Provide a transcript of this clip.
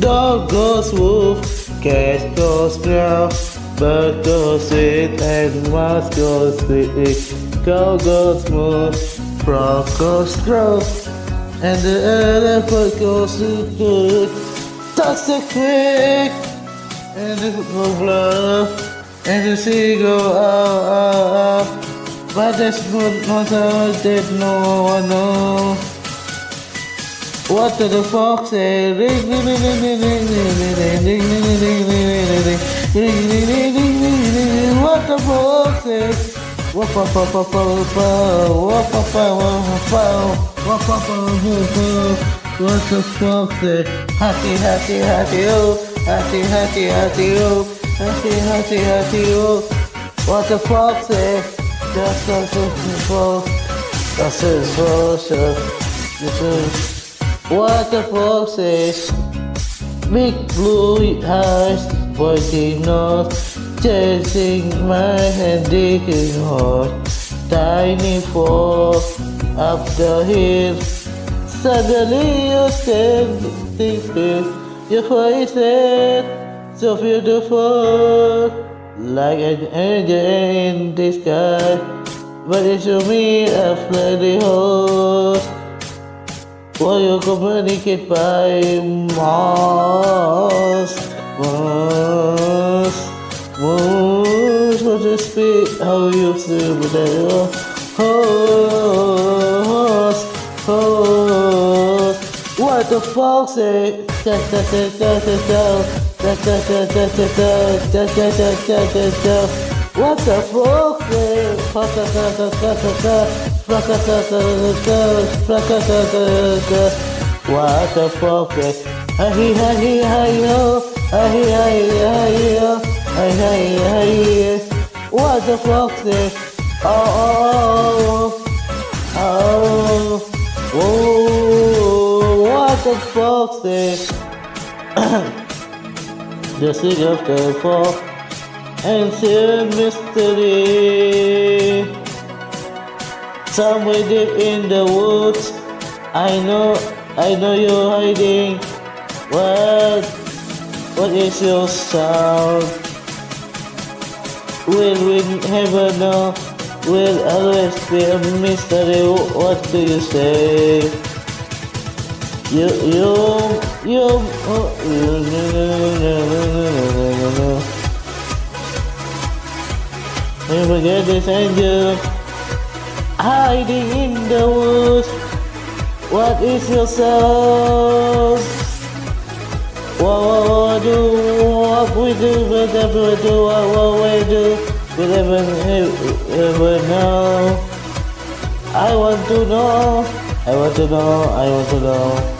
Dog goes wolf, cat goes meow, bird goes sweet, and mouse goes squeak. Cow goes moo, frog goes croak, and the elephant goes. Ducks the quick, and the bluff, and the sea go out, out, out. But that's not matter that no one knows. What did the fox say? What the fox said? What the fox said? What the fox say? Happy, happy, happy, oh. Happy, happy, happy, oh. Happy, happy, happy, oh. What the fox say? That's not so fox. That's so fox. This is what the fox says. Big blue eyes, pointing north, chasing my hand, digging hard. Tiny fall up the hill. Suddenly you stand thinking your face is so beautiful like an angel in the sky. But it's to me a flying horse. Communicate by Mars? Mars, Mars, what you speak, how you feel with that horse, horse. What the fuck say? Da, da, da, da, da, da. What the fuck, what the fuck? Ahi ahi ahi yo. Ahi ahi ahi yo. Ahi ahi ahi. What the fuck? Oh oh oh. Oh. Oh. What a pocket. the singer of the fall and still mystery. Somewhere deep in the woods, I know, I know you're hiding. What, what is your sound? Will we never know? Will always be a mystery. What do you say? You, you, you, oh, you, Never forget this angel hiding in the woods. What is your soul? What, do, what we do, whatever we do, what, what we do, we never, ever know. I want to know, I want to know, I want to know.